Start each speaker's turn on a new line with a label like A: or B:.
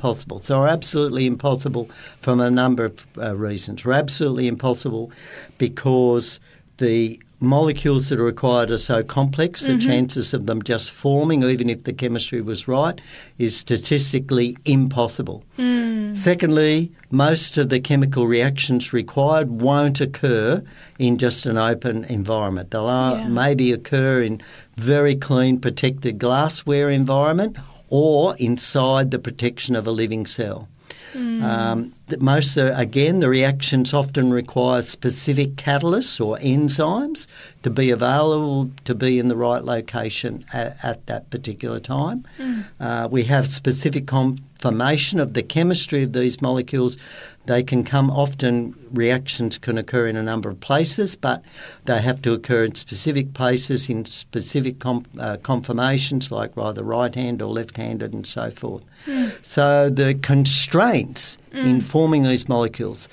A: impossible. So are absolutely impossible from a number of uh, reasons. Are absolutely impossible because the molecules that are required are so complex, the chances of them just forming, even if the chemistry was right, is statistically impossible. Secondly, most of the chemical reactions required won't occur in just an open environment. They'll uh,
B: Yeah.
A: maybe occur in very clean, protected glassware environment or inside the protection of a living cell. Um, most, uh, again, the reactions often require specific catalysts or enzymes to be available to be in the right location at, at that particular time. Uh, we have specific conformation of the chemistry of these molecules. They can come often, reactions can occur in a number of places, but they have to occur in specific places in specific com- uh, conformations, like either right hand or left handed, and so forth. So the constraints in forming these molecules